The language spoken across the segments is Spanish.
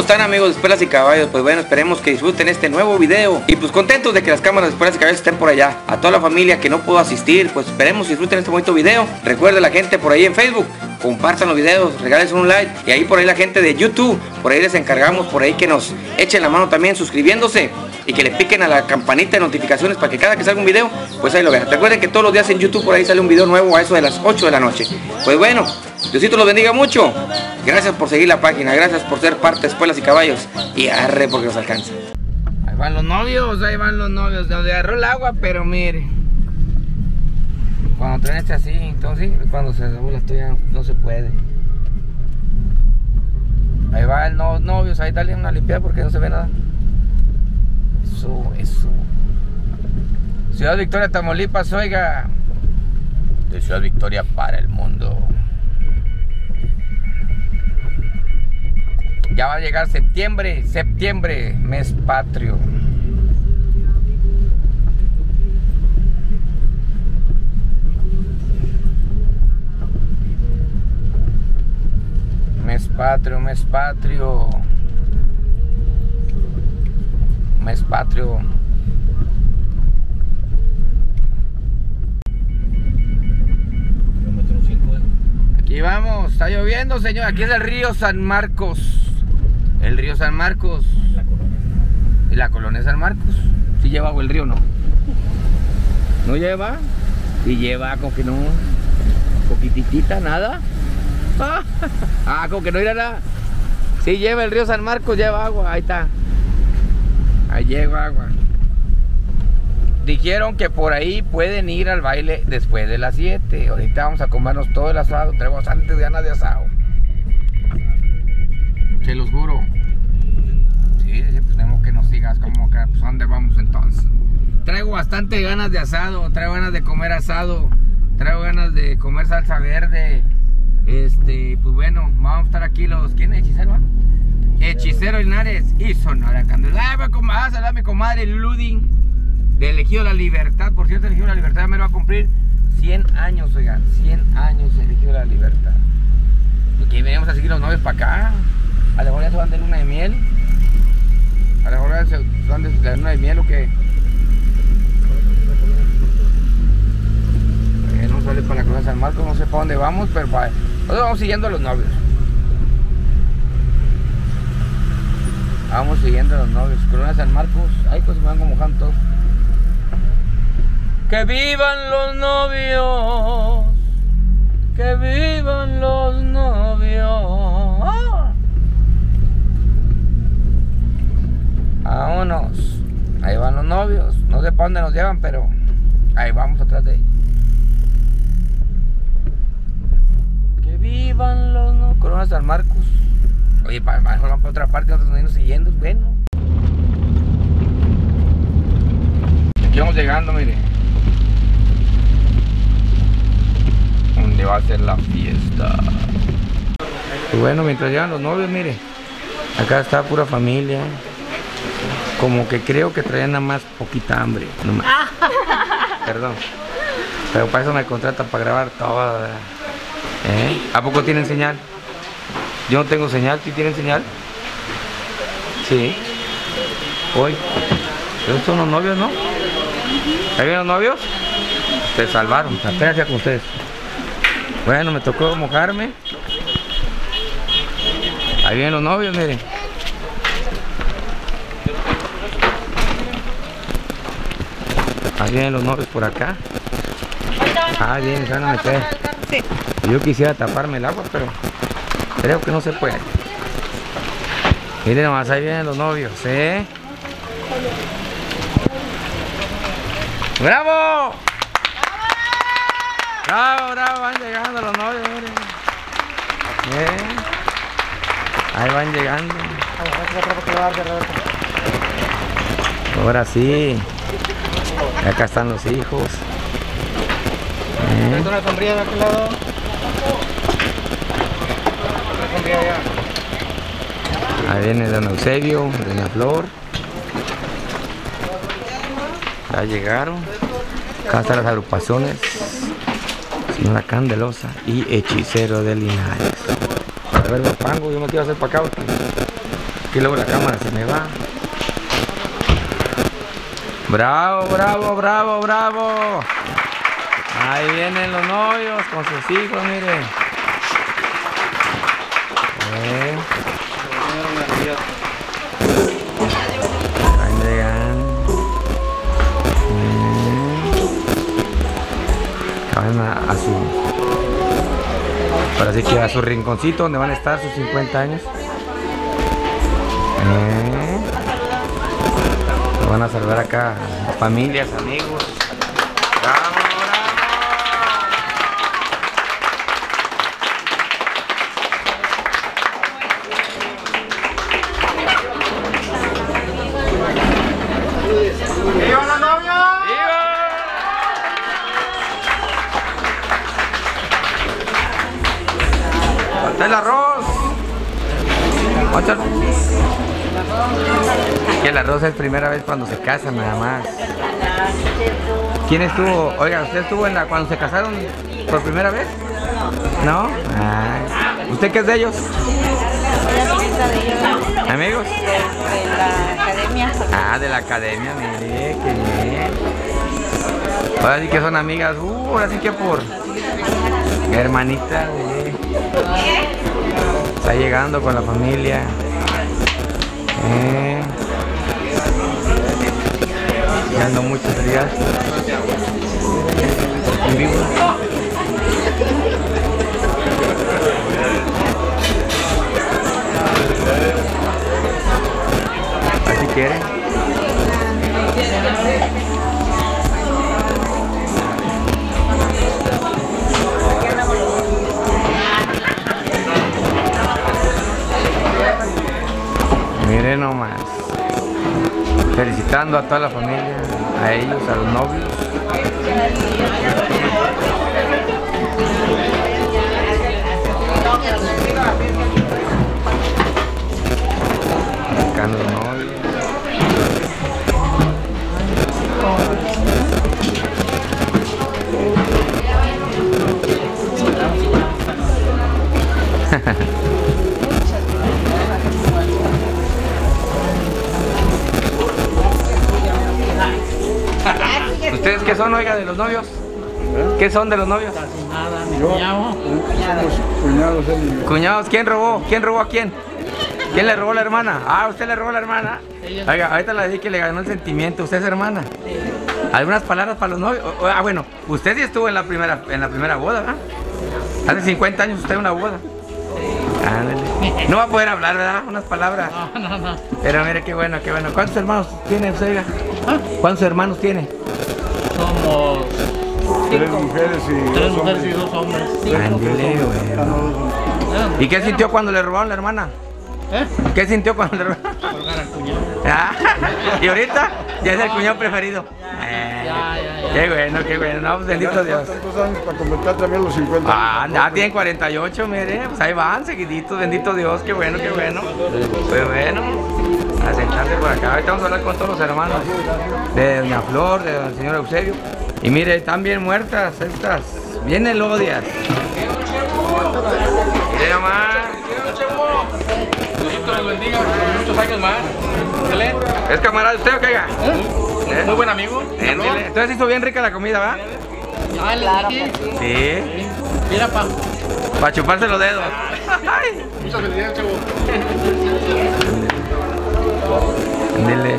¿Cómo están amigos de Espuelas y Caballos? Pues bueno, esperemos que disfruten este nuevo video Y pues contentos de que las cámaras de Espuelas y Caballos estén por allá A toda la familia que no pudo asistir, pues esperemos disfruten este bonito video Recuerden la gente por ahí en Facebook Compartan los videos, regalen un like Y ahí por ahí la gente de YouTube Por ahí les encargamos, por ahí que nos echen la mano también suscribiéndose y que le piquen a la campanita de notificaciones para que cada que salga un video, pues ahí lo vean. Recuerden que todos los días en YouTube por ahí sale un video nuevo a eso de las 8 de la noche. Pues bueno, Diosito los bendiga mucho. Gracias por seguir la página, gracias por ser parte de Espuelas y Caballos. Y arre porque nos alcanza. Ahí van los novios, ahí van los novios. De donde agarró el agua, pero mire. Cuando traen este así, entonces cuando se la tuya no se puede. Ahí van los novios, ahí dale una limpiada porque no se ve nada. Eso, eso. Ciudad Victoria, Tamaulipas, oiga. De Ciudad Victoria para el mundo. Ya va a llegar septiembre, septiembre, mes patrio. Mes patrio, mes patrio. Mes patrio. Aquí vamos, está lloviendo, señor. Aquí es el río San Marcos. El río San Marcos. Y la colonia San Marcos. ¿Sí lleva agua el río no? ¿No lleva? Y lleva, como que no. Poquititita, nada. Ah, como que no irá nada. Sí lleva el río San Marcos, lleva agua. Ahí está. Ahí lleva agua. Dijeron que por ahí pueden ir al baile después de las 7. Ahorita vamos a comernos todo el asado. Tenemos antes ganas de asado. Se los juro. Sí, pues tenemos que nos sigas como que pues dónde vamos entonces. Traigo bastante ganas de asado, traigo ganas de comer asado, traigo ganas de comer salsa verde. Este, pues bueno, vamos a estar aquí los. ¿Quién es hechicero? Hechicero Linares y Sonora Candela. Ay, comadre, a mi comadre Ludin de Elegido la Libertad. Por cierto, Elegido la Libertad me lo va a cumplir 100 años, oigan, 100 años Elegido la Libertad. Y venimos a seguir los novios para acá. A lo mejor ya se van de luna de miel. A mejor ya se van de luna de miel o qué. Eh, no sale para la Cruz de San Marcos, no sé para dónde vamos, pero para... nosotros vamos siguiendo a los novios. Vamos siguiendo a los novios. Corona San Marcos. Ay, pues se van como todos. Que vivan los novios. Que vivan los novios. ¡Ah! Vámonos. Ahí van los novios. No sé para dónde nos llevan, pero ahí vamos atrás de ellos. Que vivan los novios. Corona San Marcos. Oye, para mejor vamos para otra parte, nosotros nos irnos siguiendo, bueno. Aquí vamos llegando, mire. Donde va a ser la fiesta. Y bueno, mientras llegan los novios, mire. Acá está pura familia. Como que creo que traían nada más poquita hambre. nomás. Perdón. Pero para eso me contratan para grabar todo. ¿verdad? ¿Eh? ¿A poco tienen señal? Yo no tengo señal, ¿sí tienen señal? Sí. Hoy. Esos son los novios, ¿no? ¿Ahí vienen los novios? Se salvaron, apenas ya con ustedes. Bueno, me tocó mojarme. Ahí vienen los novios, miren. Ahí vienen los novios por acá. Ah, bien, se van a meter. Yo quisiera taparme el agua, pero creo que no se puede. Miren nomás, ahí vienen los novios, ¿eh? ¡Bravo! ¡Bravo, bravo! Van llegando los novios, miren. ¿Eh? Ahí van llegando. Ahora sí. Acá están los hijos. ¿Eh? una sombrilla de aquel lado. Una sombrilla allá. Ahí viene Don Eusebio, Doña Flor. Ya llegaron. Acá están las agrupaciones. Señora Candelosa y Hechicero de Linares. A ver, los pango, yo me quiero hacer para acá porque aquí luego la cámara se me va. Bravo, bravo, bravo, bravo. Ahí vienen los novios con sus hijos, miren. Llegan. Eh. Su. Ahora que su rinconcito donde van a estar sus 50 años. Eh. Van a saludar acá familias, amigos. ¡Bravo, el arroz! Que el arroz es primera vez cuando se casan nada más. ¿Quién estuvo? Oiga, ¿usted estuvo en la cuando se casaron por primera vez? ¿No? Ay. ¿Usted qué es de ellos? ¿Amigos? de la academia. Ah, de la academia, mire, qué bien. Ahora sí que son amigas, uh, ahora sí que por hermanita, mire. Está llegando con la familia. Eh. Ya ando muchos días. En vivo. Así quiere. Miren nomás. Felicitando a toda la familia, a ellos, a los novios. Novios. ¿Ustedes qué son, oiga, de los novios? ¿Qué son de los novios? Yo, somos cuñados él. Cuñados, ¿quién robó? ¿Quién robó a quién? ¿Quién le robó la hermana? Ah, usted le robó a la hermana. Oiga, ahorita le dije que le ganó el sentimiento. ¿Usted es hermana? ¿Algunas palabras para los novios? Ah, bueno, usted sí estuvo en la primera, en la primera boda, ¿verdad? Hace 50 años usted en una boda. Ándale. No va a poder hablar, ¿verdad? Unas palabras. No, no, no. Pero mire qué bueno, qué bueno. ¿Cuántos hermanos tiene usted, oiga? ¿Cuántos hermanos tiene? Somos Tres mujeres y tres dos mujeres y hombres. dos hombres. Hombres. ¿Y qué sintió cuando le robaron la hermana? ¿Eh? ¿Qué sintió cuando le robaron? Colgar al cuñado. Ah, y ahorita ya es el cuñado preferido. Eh, Ya, ya, ya. Qué bueno, qué bueno. No, pues bendito Dios. Tantos años para completar también los 50. Ah, ya tienen 48, mire. Pues ahí van, seguiditos. Bendito Dios, qué bueno, qué bueno. Pues bueno, a sentarse por acá. Ahorita vamos a hablar con todos los hermanos. De Doña Flor, de Don Señor Eusebio. Y mire, están bien muertas estas. Bien elodias. Mire nomás. Diosito los bendiga por muchos años más. Excelente. ¿Es camarada usted o qué? oiga? ¿Eh? Muy buen amigo. Éndele. Entonces hizo bien rica la comida, ¿va? Ah, Claro sí. Sí. Mira, pa. Para chuparse los dedos. Muchas felicidades, chavo. Ándele.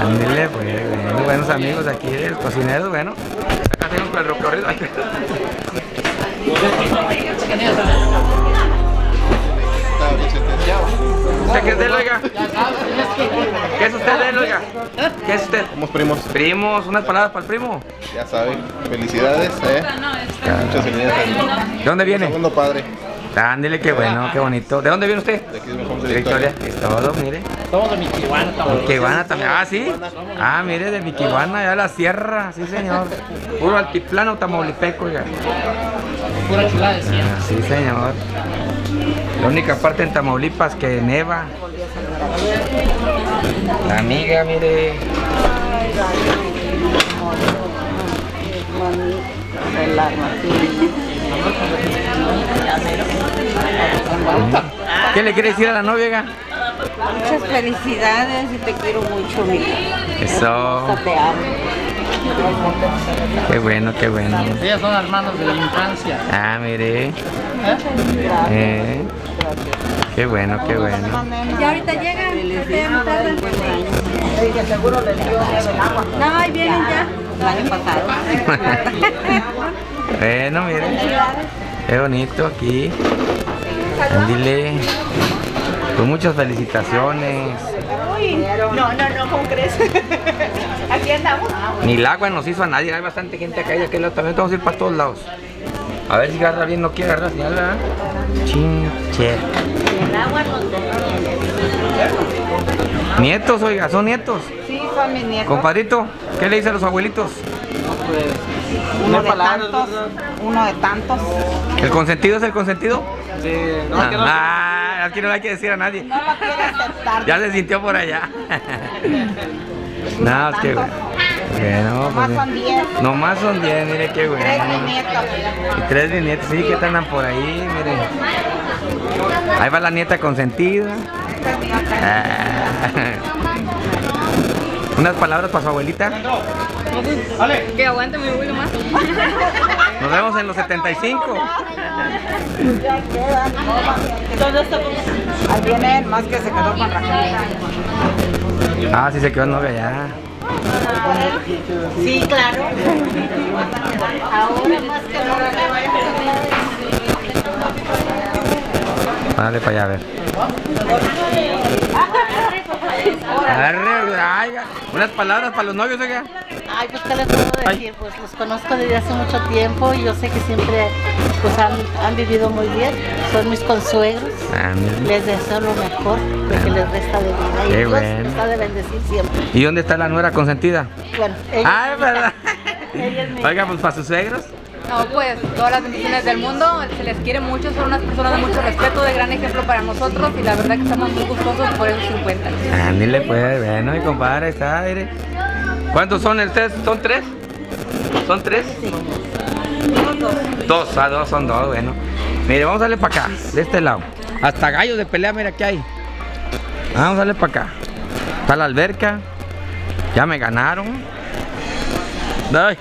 Ándele, pues. Bueno, buenos amigos aquí, de los cocineros, bueno. Acá tenemos el recorrido. ¿Usted qué es de él, oiga? ¿Qué es usted de él, oiga? ¿Qué es usted? Somos primos, Primos, unas palabras para el primo. ya saben. Felicidades, ¿eh? Muchas felicidades. ¿De dónde viene? Segundo padre. Ándele, qué bueno, qué bonito. ¿De dónde viene usted? De aquí De de Victoria. Victoria. Es todo, mire. Somos de Michihuana, estamos. Miquihuana también. Ah, sí. Ah, mire, de Miquihuana, ya la sierra, sí, señor. Puro altiplano tamaulipeco, oiga. Pura chulada de. Ah, Sí, señor. La única parte en Tamaulipas que neva. La amiga, mire. ¿Qué le quiere decir a la novia? Muchas felicidades y te quiero mucho, mija. Eso. Te amo. Qué bueno, qué bueno. Ellas son hermanos de la infancia. Ah, mire. Eh, qué bueno, qué bueno. Ya ahorita llegan, ya no tardan. No, ahí vienen ya. El. Bueno, mire. Qué bonito aquí. Dile. Pues muchas felicitaciones. No, no, no, ¿cómo crees? Aquí andamos. Ni el agua nos hizo a nadie. Hay bastante gente acá y de aquel lado también. Vamos a ir para todos lados. A ver si agarra bien. No quiere agarrar la señal, ¿verdad? Chinche. El agua nos Nietos, oiga, son nietos. Sí, son mis nietos. Compadrito, ¿qué le dice a los abuelitos? Uno de tantos. Uno de tantos. ¿El consentido es el consentido? Sí, no, ah, aquí no le hay que decir a nadie. No lo quiere aceptar. Ya se sintió por allá. no, es que bueno. Bueno, Nomás pues, son diez. Nomás son 10, mire qué bueno. Tres nietos. Y tres bisnietos, sí, que andan por ahí, mire. Ahí va la nieta consentida. Ah. Unas palabras para su abuelita. Que aguante mi abuelo más. Nos vemos en los 75. Ahí viene el más que se quedó con Raquel. Ah, sí se quedó novia ya. Sí, claro. Ahora más que no Dale para allá a ver. Arre, ay, unas palabras para los novios, oiga. Ay, pues qué les puedo decir, pues los conozco desde hace mucho tiempo y yo sé que siempre pues han, han vivido muy bien, son mis consuegros, mire. les deseo lo mejor, lo que les resta de vida y Qué Dios bueno. ha de bendecir siempre. ¿Y dónde está la nuera consentida? Bueno, ella, Ah, es verdad. ella es mi- Oiga, pues para sus suegros. No, pues todas las bendiciones del mundo, se les quiere mucho, son unas personas de mucho respeto, de gran ejemplo para nosotros y la verdad que estamos muy gustosos por esos 50. Ándale, pues, bueno, mi compadre está, mire. ¿Cuántos son ustedes? ¿Son tres? ¿Son tres? Dos, ah, dos, son dos, bueno. Mire, vamos a darle para acá, de este lado. Hasta gallos de pelea, mira aquí hay. Vamos a darle para acá. Está la alberca. Ya me ganaron. Ay.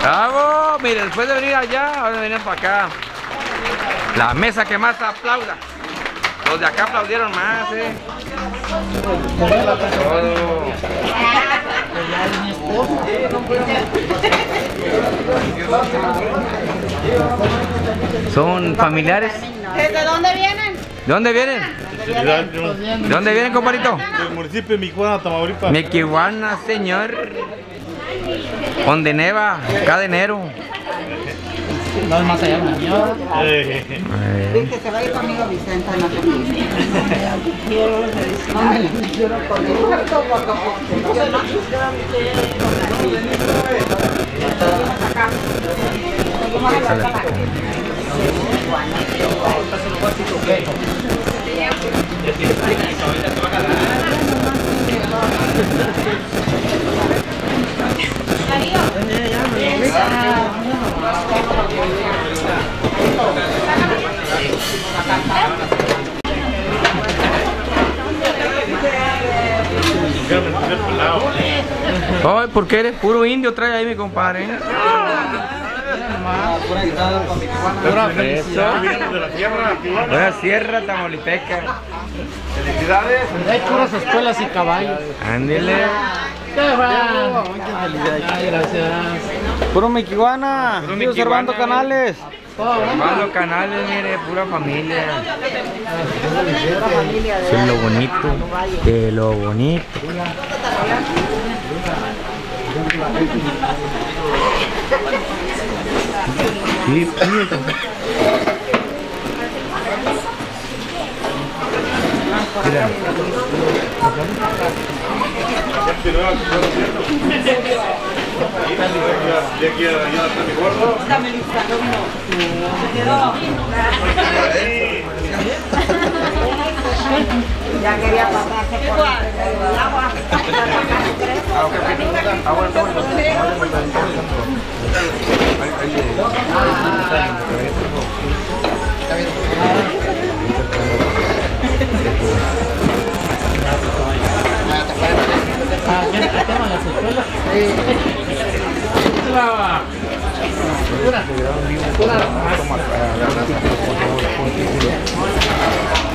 ¡Bravo! Mire, después de venir allá, ahora vienen para acá. La mesa que más aplauda. Los de acá aplaudieron más, eh. Todo. Son familiares. ¿Desde dónde vienen? ¿De dónde vienen? ¿De dónde vienen, compadrito? Del municipio de Micuana, Tamaulipas. Mequihuana, señor. Donde neva, cada enero. No es más allá, señor. Eh, Eh, Que se vaya conmigo Vicente, no te No me quiero con él. para acá. Ay, ¿por qué eres puro indio? Trae ahí mi compadre. Pura felicidad. Vinimos de la tierra, sierra tamaulipeca. Felicidades. Hay puras escuelas y caballos. Ándele. ¡Qué bueno! Ay, gracias. Puro Miquihuana, Puro tío Servando Miquihuana, Canales. Canales, mire, pura familia. Sí, lo bonito, de lo bonito. Sí. Mira. Ya quería pasarse por el agua. Ah, ya. La- Pura, pura Digo, otros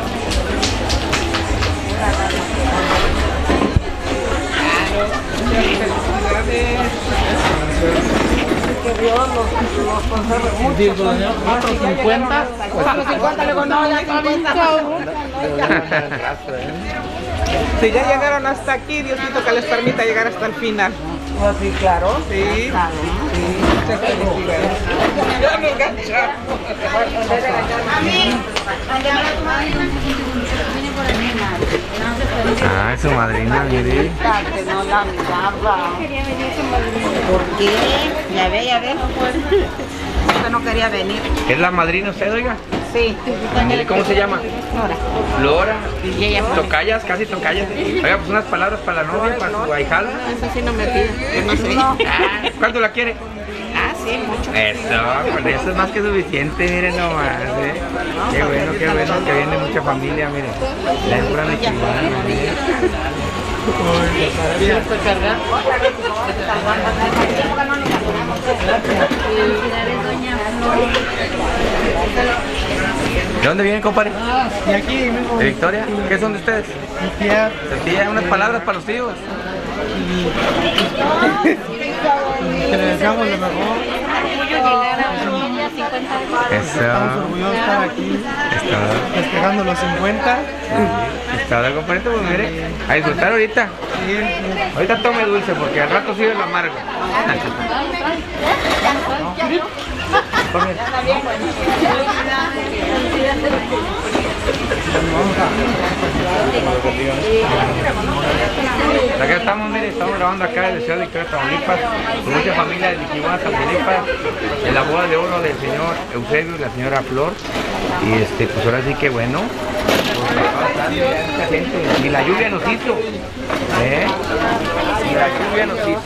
50. Otros 50, luego no, ya 50. Si ya llegaron hasta aquí, Diosito que les permita llegar hasta el final. sí, claro. Sí, sí, muchas felicidades. Ya. Ah, es su madrina, mire. Que no la miraba. ¿Por qué? Ya ve, ya ve. Usted no quería venir. ¿Es la madrina usted, oiga? Sí. ¿Cómo se llama? Nora. Flora. Y ella fue. Tocayas, casi tocayas. Oiga, pues unas palabras para la novia, para su ahijada. Eso sí no me pide. Ah, ¿Cuánto la quiere? Ah, sí, mucho. Eso, con eso es más que suficiente, miren nomás, ¿eh? Qué bueno, qué bueno que viene mucha familia, miren. La es pura mexicana, miren. ¿Quieres cargar? ¿De dónde vienen, compadre? Y aquí mismo. ¿De Victoria? ¿Qué son de ustedes? Mi tía. ¿De tía? Unas palabras para los tíos. Que le deseamos lo mejor. Estamos orgullosos de estar aquí festejando los 50. Está compadre, pues mire. A disfrutar ahorita. Ahorita tome dulce porque al rato sigue lo amargo. Acá estamos, mire, estamos grabando acá en la ciudad de Victoria, Tamaulipas, con mucha familia de Tijuana, Tamaulipas, en la boda de oro del señor Eusebio y la señora Flor. Y este, pues ahora sí que bueno, mucha gente. Y la lluvia nos hizo. ¿eh? Y la lluvia nos hizo.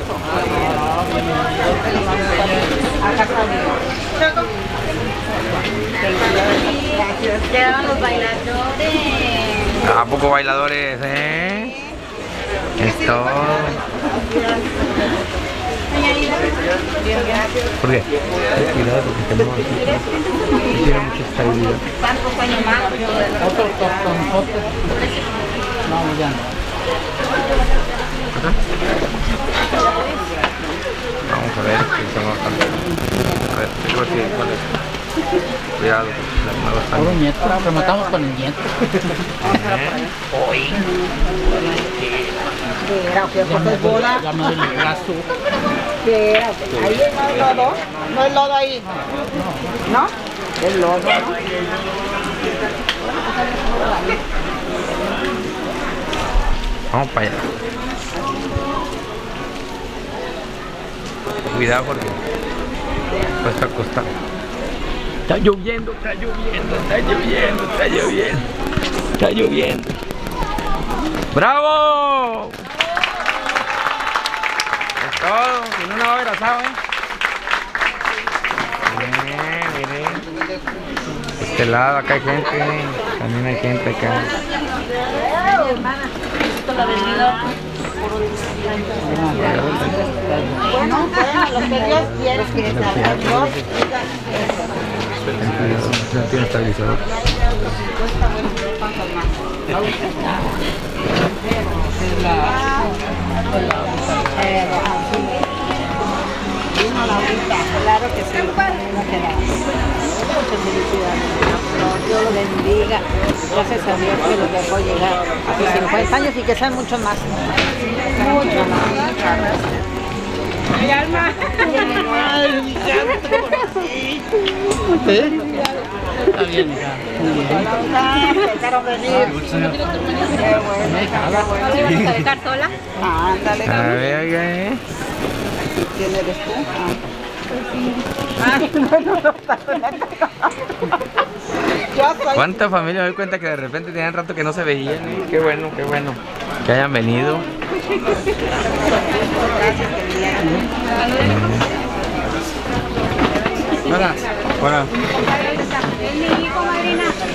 Los bailadores. ¿A poco bailadores, eh? Es todo. ¿Por qué? Cuidado porque. Otro tortonzote. No, ya. Vamos a ver si estamos bastante. A ver, digo así, ¿cuál es? Cuidado, Puro nieto. Rematamos con el nieto. Era, que Ya me es boda. duele- ya me duele el brazo. Espérate, ahí no hay lodo. No hay lodo ahí. ¿No? Es lodo, ¿no? Vamos para allá. Cuidado porque cuesta costar. Está lloviendo, está lloviendo, está lloviendo, está lloviendo. Está lloviendo. ¡Bravo! Es todo, si no, no va a haber asado, ¿eh? Bien, miren. Este lado, acá hay gente, también hay gente acá. Bueno, bueno, lo que Dios quiere que salga Dios. No tiene estabilizador. Claro que sí. No te da. Muchas felicidades. Dios lo bendiga. Gracias a Dios que los dejó llegar a sus 50 años y que sean muchos más. Mucho más. Mi alma. Ay, mi Está bien, hija. Muy bien. Dejaron venir. Qué bueno. ¿No te ibas a dedicar sola? Ándale. A ver, oiga, eh. ¿Quién eres tú? Ah. ¿Cuánta familia me doy cuenta que de repente tenían rato que no se veían? eh? Qué bueno, qué bueno. Que hayan venido. Hola. Hola.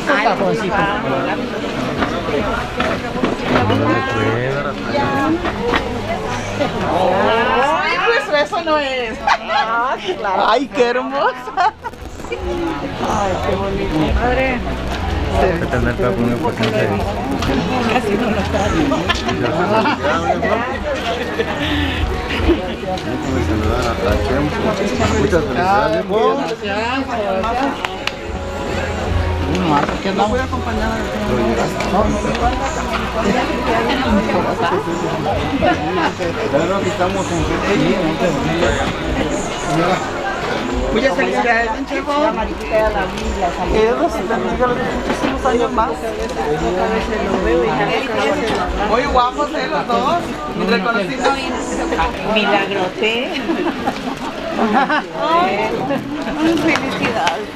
Ay, pues eso no es. Ay, qué hermosa. Ay, qué bonito. Madre. A tener para poner por ejemplo, ahí. Casi no lo Muchas felicidades. Que estamos en Dios te bendiga los muchísimos años más. Muy guapos, ¿eh? Los dos. Reconocidos. Milagrote. Felicidades.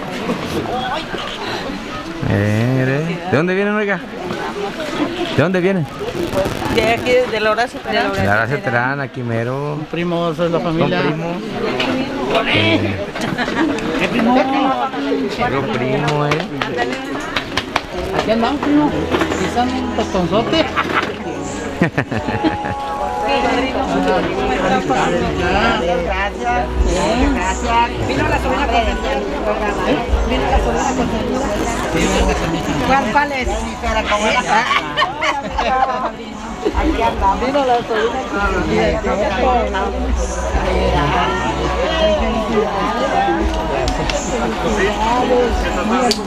Eh. ¿De dónde vienen, oiga? ¿De dónde vienen? De aquí, de la Horacio Terán. De Terán, aquí mero. Primos, soy la Son familia. Primos. Eh, Puro primo, eh. Aquí andamos, primo. Quizás un tostonzote. Gracias. Gracias. Vino la sobrina consentida. Vino la sobrina consentida. ¿Cuál, cuál es? Aquí andamos. Vino la sobrina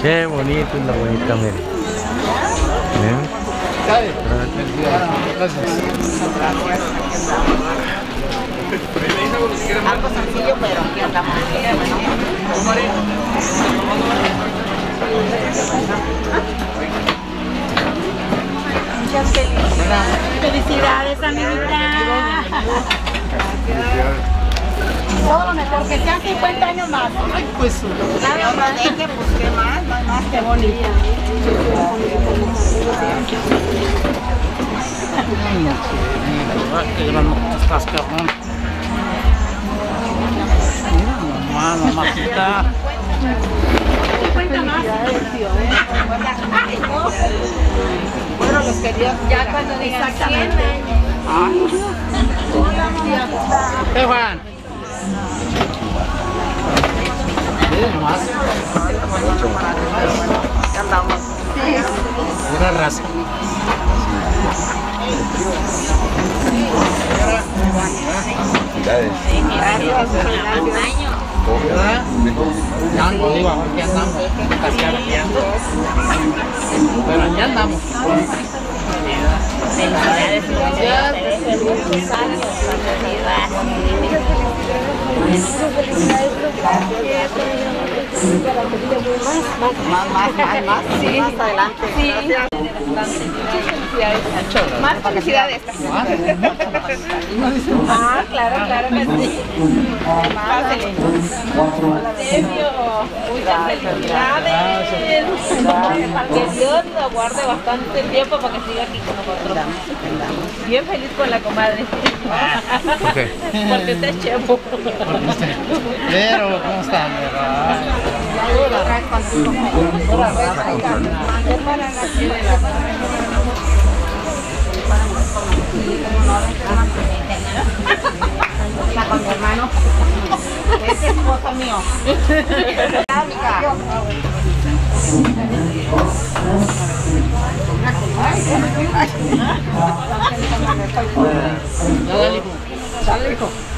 Qué bonito es la bonita, mire. Algo sencillo, pero aquí andamos. Muchas felicidades. Felicidades, amiguita. Todo lo mejor, que sean 50 años más. Ay, pues Nada más. Pues qué más, no hay más que bonita. Estás, cabrón. Mira, mamá, mamacita. 50 más. Bueno, los quería. Ya cuando digan 100 años. ¿Qué, Juan? Miren nomás. Pura raza. ¿Verdad? Ya andamos. Andamos. Años, Más, más, más, más, sí. más adelante. Sí. Más felicidades. Ah, claro, claro que sí. Muchas felicidades. Que Dios lo guarde bastante tiempo para que siga aquí con nosotros. Bien feliz con la comadre. Porque usted es chepo. Pero, ¿cómo están? verdad? Con mi hermano. Es esposo mío. Dale, hijo.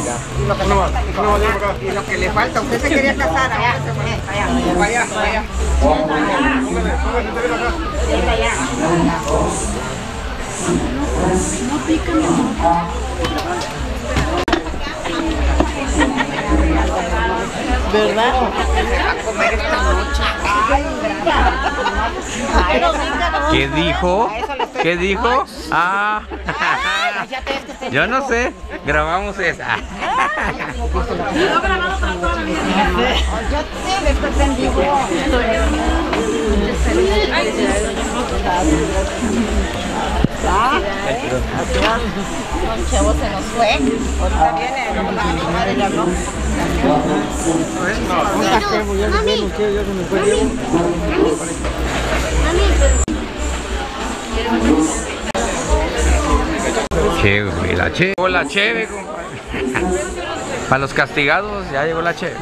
Y lo que le falta, y lo que le falta, usted se quería casar, ahora se fue. Vaya, vaya. ¿Verdad? A comer esta noche. Ay, ¿Qué dijo? a eso Ah. Yo no sé. Grabamos esa. Yo sí, después en vivo. ¿Ah? Don Chevo se nos fue. Ahorita viene, no la mi madre le habló. Che, güey, la che. Llegó la cheve, compadre. Para los castigados, ya llegó la cheve.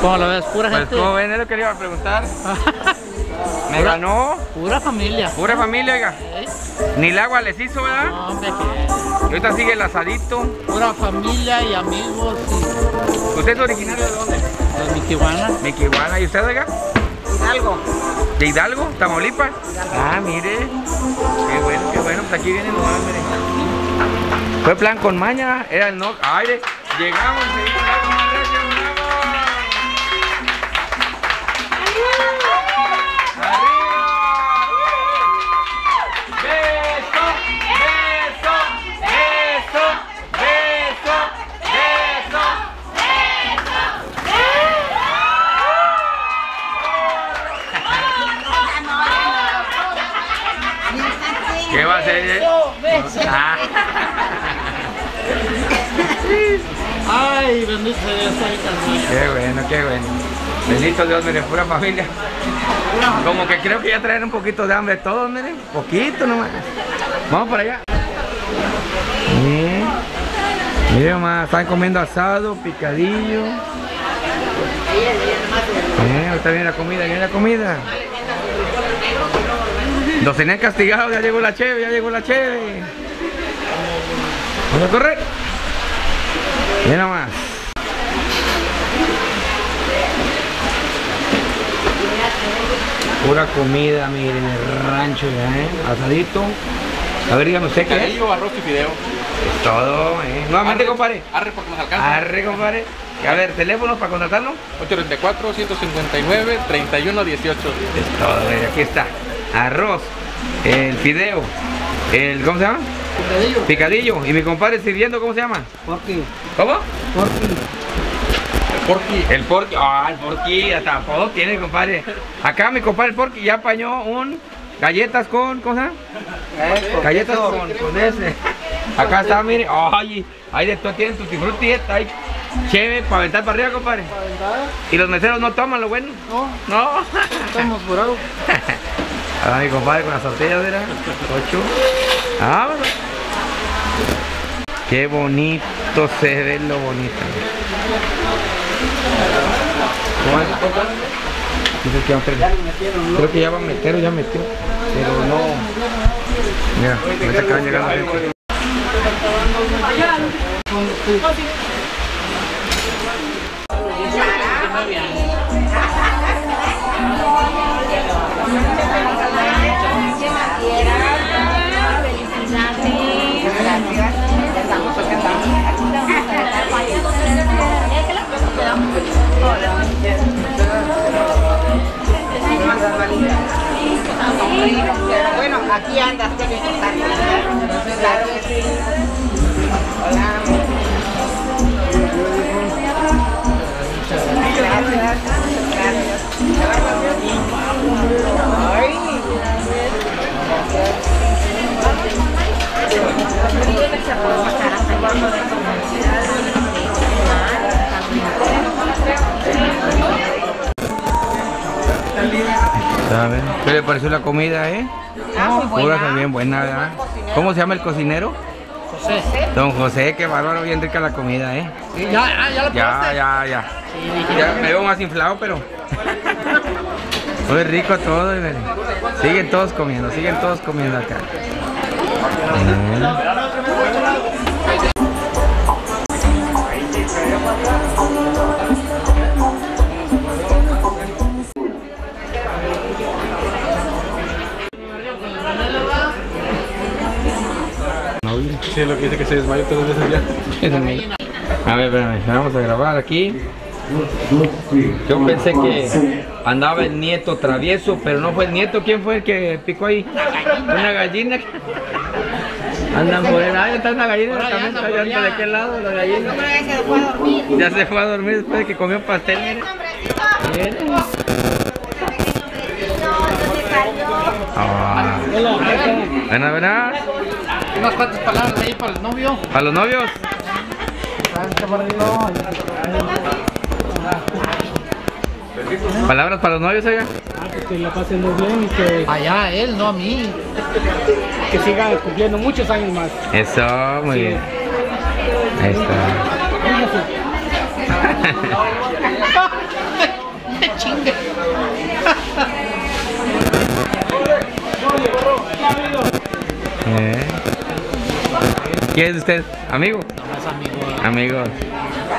¿Cómo lo ves? Pura Pues gente. como ven, es lo que le iba a preguntar. Me ganó. Pura familia. Pura familia, oiga. Ni el agua les hizo, ¿verdad? No, hombre, que Y ahorita sigue el asadito. pura familia y amigos ¿Usted es originario de dónde? y de mi Tijuana. Miquihuana. ¿Y usted, oiga? Hidalgo. ¿De Hidalgo? ¿Tamaulipas? Ah, mire. Qué bueno, qué bueno. Pues aquí vienen nomás, mire. Fue plan con maña. Era el no. Ay, de- llegamos. Qué bueno, qué bueno. Bendito Dios, miren, pura familia. Como que creo que ya traen un poquito de hambre todos, miren. Poquito nomás. Vamos para allá. Bien. Miren nomás, están comiendo asado, picadillo. Bien, ahorita viene la comida, viene la comida. Los tenían castigados, ya llegó la cheve, ya llegó la cheve. Vamos a correr. Bien nomás. Pura comida, miren, el rancho ya, ¿eh? Asadito. A ver, dígame usted qué arroz y fideo. Todo, ¿eh? Nuevamente, compadre. Arre porque nos alcanza. Arre, compadre. A ver, teléfonos para contratarlo. 834 159 3118 Es todo, aquí está. Arroz, el fideo, el, ¿cómo se llama? Picadillo. Picadillo. Y mi compadre sirviendo, ¿cómo se llama? Porky. ¿Cómo? Porky. Porky. El porqui, ah, el porqui, hasta apodo tiene, compadre. Acá mi compadre el porqui ya apañó un galletas con, ¿cómo se llama? Galletas con, con ese. Acá está, mire, ay, ahí de todo tienen tutti frutti, hay chévere para aventar para arriba, compadre. Y los meseros no toman lo bueno. No, No. estamos burados. Ahí mi compadre con las tortillas, mira. Ocho. Ah, bueno. Qué bonito se ve lo bonito. ¿Cómo es, compa? Dice que va a meter- Creo que ya va a meter o ya metió. Pero no. Mira, ahorita acaban llegando gente. Pero ¿Qué le pareció la comida, eh? Ah, muy buena. bien buena, ¿verdad? ¿Cómo se llama el cocinero? José. Don José, qué bárbaro, bien rica la comida, ¿eh? Ya, ah, ya lo Ya, probaste. ya, ya. Sí, me veo más inflado, pero. Muy rico todo, y miren. Siguen todos comiendo, siguen todos comiendo acá. Sí, lo que dice que se desmayó tres veces ya. A ver, espérame, vamos a grabar aquí. Yo pensé que andaba el nieto travieso, pero no fue el nieto. ¿Quién fue el que picó ahí? Una gallina. Andan por el aire, está una gallina también está allá de aquel lado, la gallina. Ya se fue a dormir después de que comió pastel. mire. Mire. Ah. Buenas. Unas cuantas palabras ahí para el novio. ¿Para los novios? ¿Palabras para los novios, oiga? Que la pasen muy bien y que, Allá él, no a mí. que siga cumpliendo muchos años más. Eso, muy bien. Ahí está. Chingue. Eh. ¿Quién es usted? ¿Amigo? No es amigo. Amigos.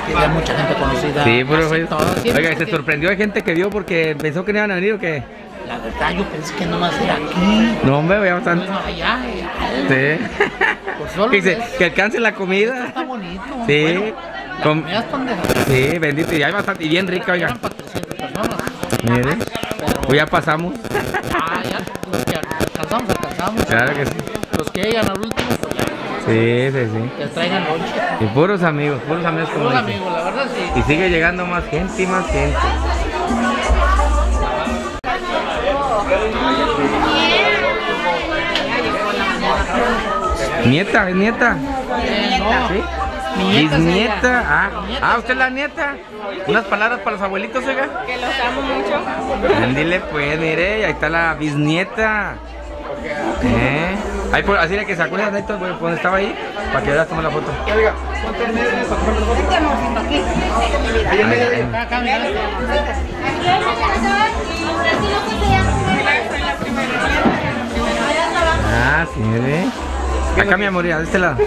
Tiene mucha gente conocida. Sí, todos. Siempre Oiga, ¿se sorprendió de gente que vio porque pensó que no iban a venir o qué? La verdad, yo pensé que nomás era aquí. No, hombre, ya bastante. No, allá, allá. Sí. Pues solo Que dice, que alcance la comida. Está bonito. Sí. Bueno, la Com- comida es. Sí, bendito. Y hay bastante. Y bien rica, oiga. Para 300 personas. Mire. Pues ya pasamos. Ah, ya. Los que alcanzamos, alcanzamos. Claro que sí. Los que llegan al último, pues ya. Sí, sí, sí. Que traigan lonche. Y puros amigos, puros amigos como dicen. amigos, la verdad sí. Y sigue llegando más gente y más gente. Nieta, es nieta. No. ¿Sí? Mi nieta Bisnieta. Ah, nieta ah, usted es la nieta. Unas palabras para los abuelitos, oiga. Que los amo mucho. Dile pues, mire, ahí está la bisnieta. ¿Eh? Ahí por, así de que se acuerdan de esto, bueno, donde estaba ahí, para que veas tomar la foto. Ahí, acá, mira. Ah, sí, mire. Acá mi amor, de este lado.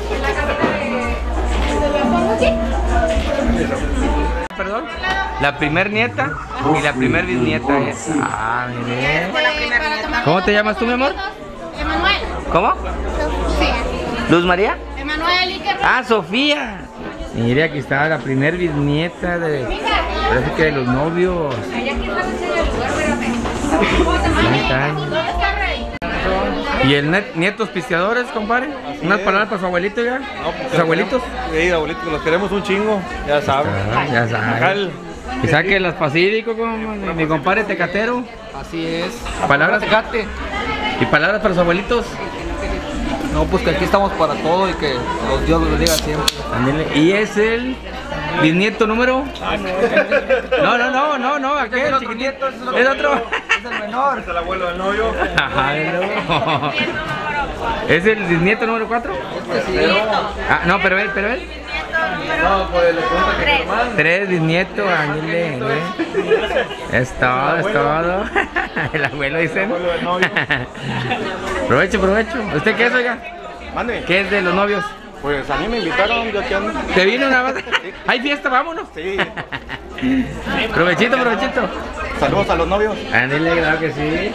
Perdón. La primer nieta y la primer bisnieta. Ah, mire. ¿Cómo te llamas tú, mi amor? ¿Cómo? ¿Luz María? Emanuel y qué Ah, Sofía. Mire, aquí está la primer bisnieta de. Parece que de los novios. ¿Y el net- nietos pisteadores, compadre? ¿Unas palabras para su abuelito ya? ¿Sus abuelitos? Sí, abuelitos, los queremos un chingo, ya saben. Ya el- Y saque las pacífico, como mi, mi compadre Tecatero. Así es. Palabras Tecate. y palabras para sus abuelitos. No, pues que aquí estamos para todo y que los Dios los bendiga siempre. Y es el bisnieto número. No, no, no, no, no, aquel chiquitito. Es otro. Es el menor. Es el abuelo del novio. No. ¿Es el bisnieto número 4? Ah, no, pero él, pero él. No, pues le pregunta que. Tres bisnietos, ándele. Es todo, es todo. El abuelo dice. Provecho, provecho. ¿Usted qué es, oiga? Mande. ¿Qué es de los novios? Pues a mí me invitaron, yo aquí ando. ¿Te vino una vez? ¿Hay fiesta? Vámonos. Sí. Provechito, provechito. Saludos a los novios. Ándele, claro que sí.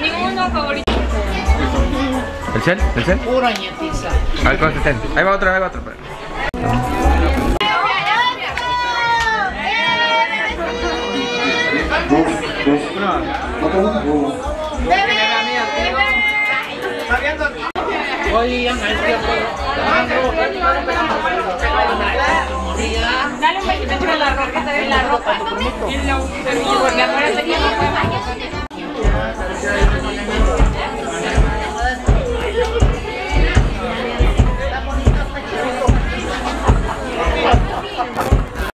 Ninguno favorito. ¿El cel? ¿El cel? Pura ñetiza. A ver. Ahí va otro, ahí va otro. Oye. Dale un besito en la ropa, la ropa. Porque acuérdate que no podemos.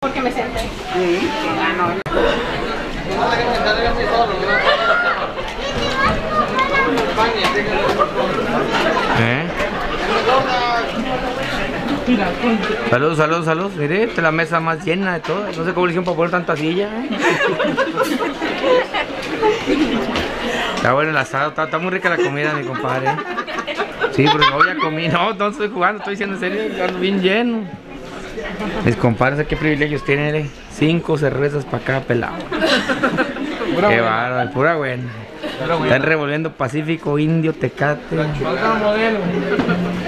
Porque me senté. ¿Eh? Saludos, saludos, saludos. Mire, esta es la mesa más llena de todo. No sé cómo le hicieron para poner tanta silla. ¿eh? Está bueno el asado, está, está muy rica la comida, mi compadre. Sí, pero no, ya comí. No, no estoy jugando, estoy diciendo en serio, bien lleno. Mis compadres, qué privilegios tienen, eh. Cinco cervezas para cada pelado. qué bárbaro, pura buena. Están revolviendo Pacífico, Indio, Tecate.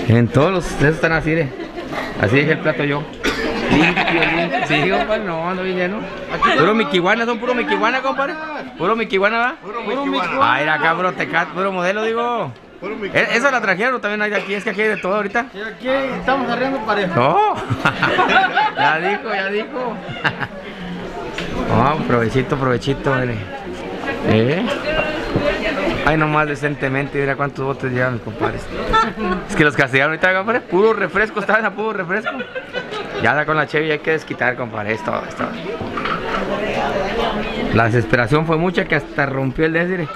En todos los esos están así, eh. Así dejé el plato yo. Limpio, limpio. Sí, compadre, no, ando bien lleno. Puro miquihuana, son puro miquihuana, compadre. Puro miquihuana, ¿va? Puro miquihuana. Ay, acá, bro, Tecate, puro modelo, digo. ¿E- ¿Eso la trajeron o también hay de aquí? Es que aquí hay de todo ahorita. Aquí estamos arriendo pareja. No, ya dijo, ya dijo. No, provechito, provechito, mire. ¿Eh? Ay, nomás decentemente, mira cuántos botes llevan mis compadres. Es que los castigaron ahorita, compadre. Puro refresco, estaban a puro refresco. Ya da con la Chevy hay que desquitar, compadre. Es todo, es todo. La desesperación fue mucha que hasta rompió el desire.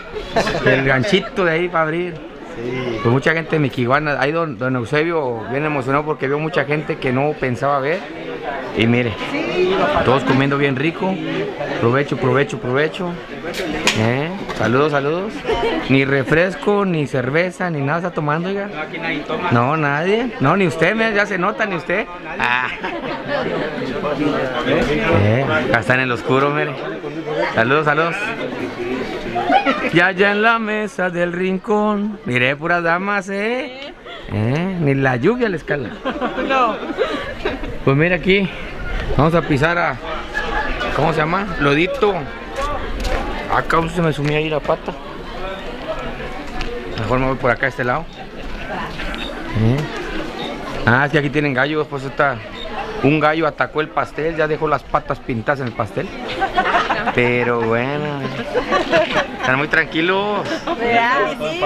El ganchito de ahí para abrir. Pues mucha gente de Miquiguana, ahí don, don Eusebio bien emocionado porque vio mucha gente que no pensaba ver. Y mire, todos comiendo bien rico. Provecho, provecho, provecho. ¿Eh? Saludos, saludos. Ni refresco, ni cerveza, ni nada está tomando, oiga. No, nadie. No, ni usted, ya se nota, ni usted. Ah. Eh, están en el oscuro, mire. Saludos, saludos. Ya allá en la mesa del rincón. Miré puras damas, eh. Eh, Ni la lluvia le escala. No. Pues mira aquí. Vamos a pisar a. ¿Cómo se llama? Lodito. Acá se me sumía ahí la pata. Mejor me voy por acá a este lado. Eh. Ah, que aquí tienen gallos, pues está. Un gallo atacó el pastel, ya dejó las patas pintadas en el pastel. Pero bueno, están muy tranquilos.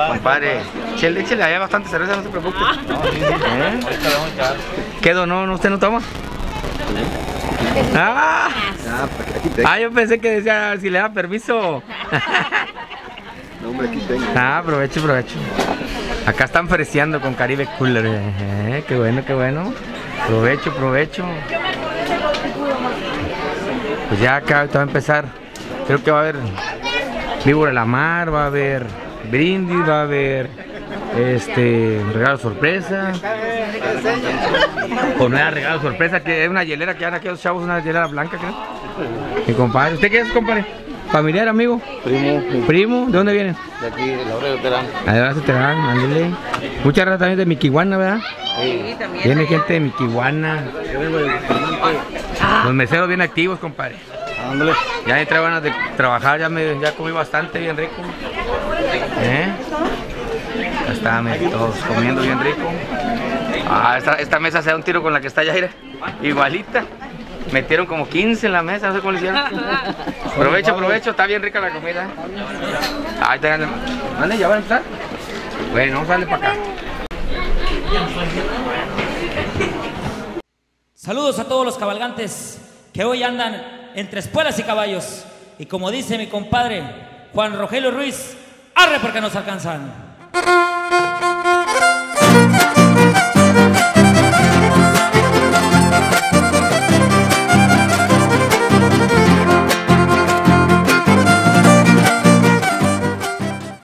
Compadre, échale, échale, hay bastante cerveza, no se preocupe. ¿Eh? ¿Qué donó? ¿No, ¿Usted no toma? Ah, ah, yo pensé que decía si le da permiso. No, hombre, aquí tengo. Ah, aprovecho, aprovecho. Acá están freseando con Caribe Cooler. Eh, qué bueno, qué bueno. Provecho, provecho. Pues ya acá va a empezar. Creo que va a haber Víbora de la Mar, va a haber brindis, va a haber este regalo sorpresa. O no era regalo sorpresa, que es una hielera que dan los chavos, una hielera blanca, creo. Mi compadre. ¿Usted qué es, compadre? ¿Familiar, amigo? Primo, ¿Primo? ¿De dónde vienen? de aquí, de la hora de Terán. Además, Terán, ándale. Muchas gracias también de Miquihuana, ¿verdad? Sí, también. Viene gente de Miquihuana. Los meseros bien activos, compadre. Ándale. Ya entré ganas de trabajar, ya me ya comí bastante, bien rico. ¿Eh? Ya está, me- todos comiendo bien rico. Ah, esta, esta mesa se da un tiro con la que está Yaira. Igualita. Metieron como 15 en la mesa, no sé cómo le hicieron. Provecho, provecho, está bien rica la comida. Ahí ganan. ¿Dónde ya van a entrar? Bueno, vamos a darle para acá. Saludos a todos los cabalgantes que hoy andan entre espuelas y caballos. Y como dice mi compadre Juan Rogelio Ruiz, arre porque nos alcanzan.